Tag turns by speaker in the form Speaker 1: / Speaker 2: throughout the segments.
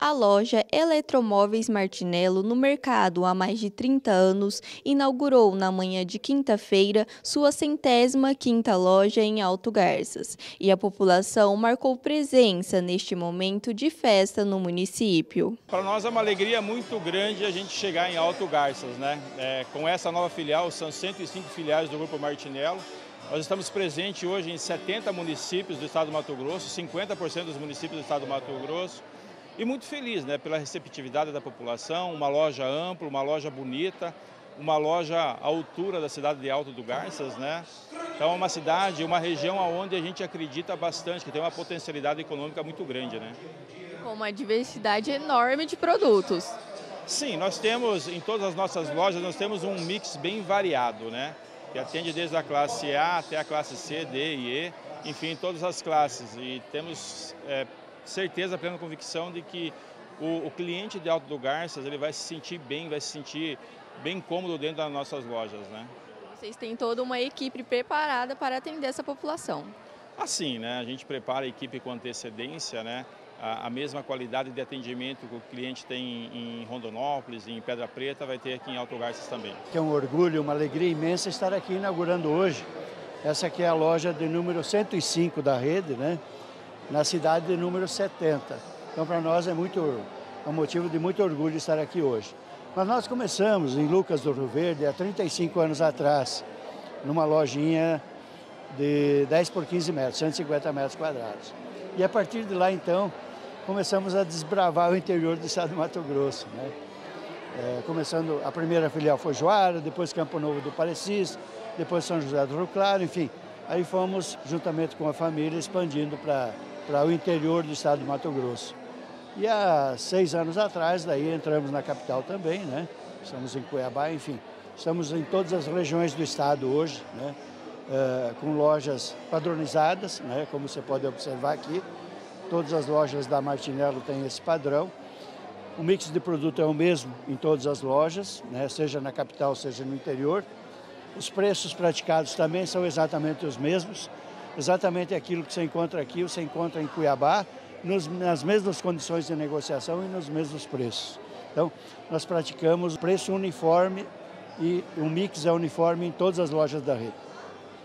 Speaker 1: A loja Eletromóveis Martinello, no mercado há mais de 30 anos, inaugurou na manhã de quinta-feira sua centésima quinta loja em Alto Garças. E a população marcou presença neste momento de festa no município.
Speaker 2: Para nós é uma alegria muito grande a gente chegar em Alto Garças, né? É, com essa nova filial, são 105 filiais do Grupo Martinello. Nós estamos presentes hoje em 70 municípios do estado do Mato Grosso, 50% dos municípios do estado do Mato Grosso. E muito feliz né, pela receptividade da população, uma loja ampla, uma loja bonita, uma loja à altura da cidade de Alto do Garças, né? Então é uma cidade, uma região onde a gente acredita bastante, que tem uma potencialidade econômica muito grande, né?
Speaker 1: Com uma diversidade enorme de produtos.
Speaker 2: Sim, nós temos, em todas as nossas lojas, nós temos um mix bem variado, né? Que atende desde a classe A até a classe C, D e E, enfim, todas as classes. E temos é, certeza, plena convicção de que o, o, cliente de Alto do Garças ele vai se sentir bem, vai se sentir bem cômodo dentro das nossas lojas. Né?
Speaker 1: Vocês têm toda uma equipe preparada para atender essa população.
Speaker 2: Assim, né? a gente prepara a equipe com antecedência, né? a, a mesma qualidade de atendimento que o cliente tem em Rondonópolis, em Pedra Preta, vai ter aqui em Alto Garças também.
Speaker 3: É um orgulho, uma alegria imensa estar aqui inaugurando hoje. Essa aqui é a loja de número 105 da rede, né? Na cidade de número 70. Então, para nós é muito é um motivo de muito orgulho estar aqui hoje. Mas nós começamos em Lucas do Rio Verde há 35 anos atrás, numa lojinha de 10 por 15 metros, 150 metros quadrados. E a partir de lá, então, começamos a desbravar o interior do estado do Mato Grosso. Né? É, começando, a primeira filial foi Joara, depois Campo Novo do Parecis, depois São José do Rio Claro, enfim. Aí fomos, juntamente com a família, expandindo para para o interior do estado do Mato Grosso. E há seis anos atrás, daí entramos na capital também, né? Estamos em Cuiabá, enfim. Estamos em todas as regiões do estado hoje, né? Uh, com lojas padronizadas, né? como você pode observar aqui. Todas as lojas da Martinello têm esse padrão. O mix de produto é o mesmo em todas as lojas, né? seja na capital, seja no interior. Os preços praticados também são exatamente os mesmos exatamente aquilo que você encontra aqui, você encontra em Cuiabá, nos, nas mesmas condições de negociação e nos mesmos preços. Então, nós praticamos preço uniforme e o mix é uniforme em todas as lojas da rede.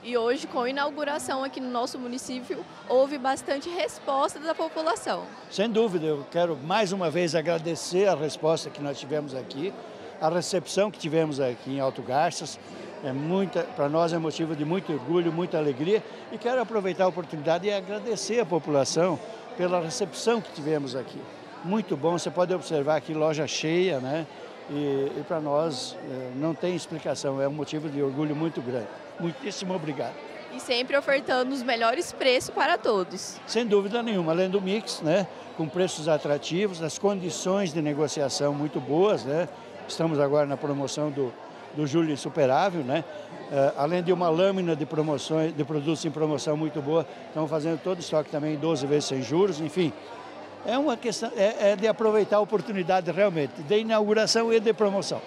Speaker 1: E hoje, com a inauguração aqui no nosso município, houve bastante resposta da população.
Speaker 3: Sem dúvida, eu quero mais uma vez agradecer a resposta que nós tivemos aqui, a recepção que tivemos aqui em Alto Garças, é muita, para nós é motivo de muito orgulho, muita alegria e quero aproveitar a oportunidade e agradecer a população pela recepção que tivemos aqui. Muito bom, você pode observar aqui loja cheia, né? E, e para nós é, não tem explicação, é um motivo de orgulho muito grande. Muitíssimo obrigado.
Speaker 1: E sempre ofertando os melhores preços para todos.
Speaker 3: Sem dúvida nenhuma, além do mix, né? Com preços atrativos, as condições de negociação muito boas, né? Estamos agora na promoção do do Júlio Insuperável, né? Uh, além de uma lâmina de promoções, de produtos em promoção muito boa, estamos fazendo todo o estoque também 12 vezes sem juros, enfim. É uma questão, é, é de aproveitar a oportunidade realmente, de inauguração e de promoção.